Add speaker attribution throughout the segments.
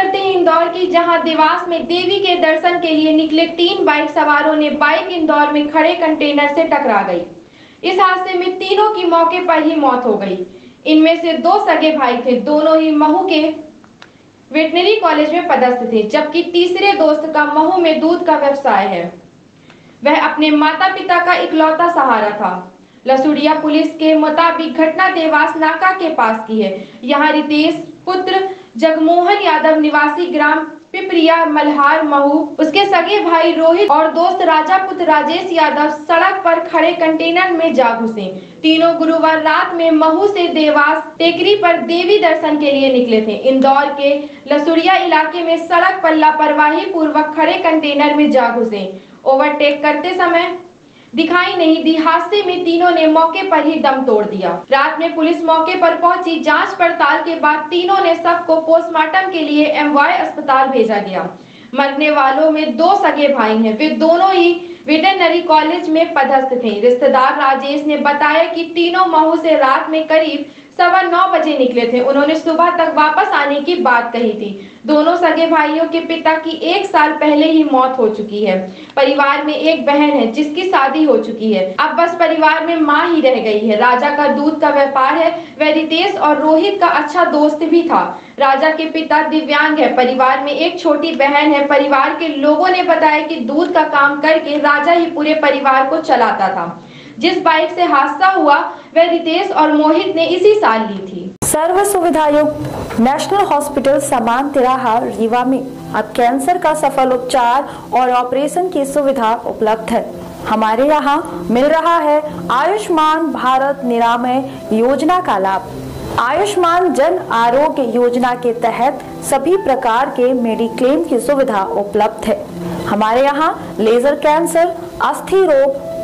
Speaker 1: करते हैं इंदौर की, जहाँ देवास में देवी के दर्शन के लिए निकले तीन बाइक सवारों ने बाइक इंदौर में खड़े कंटेनर से टकरा गई। इस हादसे में तीनों की मौके पर ही मौत हो गई। इनमें से दो सगे भाई थे, दोनों ही महू के वेटनरी कॉलेज में पदस्थ थे, जबकि तीसरे दोस्त का महू में दूध का व्यवसाय है। वह अपने माता पिता का इकलौता सहारा था। लसुड़िया पुलिस के मुताबिक घटना देवास नाका के पास की है। यहाँ रितेश, पुत्र जगमोहन यादव, निवासी ग्राम पिपरिया, मल्हार, महू, उसके सगे भाई रोहित और दोस्त राजा पुत्र राजेश यादव सड़क पर खड़े कंटेनर में जा घुसे। तीनों गुरुवार रात में महू से देवास टेकरी पर देवी दर्शन के लिए निकले थे। इंदौर के लसुरिया इलाके में सड़क पर लापरवाही पूर्वक खड़े कंटेनर में जा घुसे। ओवरटेक करते समय दिखाई नहीं दी। हादसे में तीनों ने मौके पर ही दम तोड़ दिया। रात में पुलिस मौके पर पहुँची। जाँच पड़ताल के बाद तीनों ने सबको पोस्टमार्टम के लिए एमवाय अस्पताल भेजा गया। मरने वालों में दो सगे भाई हैं। वे दोनों ही वेटरनरी कॉलेज में पदस्थ थे। रिश्तेदार राजेश ने बताया कि तीनों महू से रात में करीब सवा नौ बजे निकले थे। उन्होंने सुबह तक वापस आने की बात कही थी। दोनों सगे भाइयों के पिता की एक साल पहले ही मौत हो चुकी है। परिवार में एक बहन है, जिसकी शादी हो चुकी है। अब बस परिवार में माँ ही रह गई है। राजा का दूध का व्यापार है, वह रितेश और रोहित का अच्छा दोस्त भी था। राजा के पिता दिव्यांग है। परिवार में एक छोटी बहन है। परिवार के लोगों ने बताया कि दूध का काम करके राजा ही पूरे परिवार को चलाता था। जिस बाइक से हादसा हुआ, वह रितेश और मोहित ने इसी साल ली थी।
Speaker 2: सर्व सुविधा युक्त नेशनल हॉस्पिटल समान तिराहा रीवा में। अब कैंसर का सफल उपचार और ऑपरेशन की सुविधा उपलब्ध है। हमारे यहाँ मिल रहा है आयुष्मान भारत निरामय योजना का लाभ। आयुष्मान जन आरोग्य योजना के तहत सभी प्रकार के मेडिक्लेम की सुविधा उपलब्ध है। हमारे यहाँ लेजर कैंसर, अस्थि रोग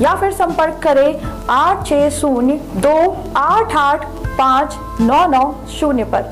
Speaker 2: या फिर संपर्क करें आठ छः शून्य दो आठ आठ पाँच नौ नौ शून्य पर।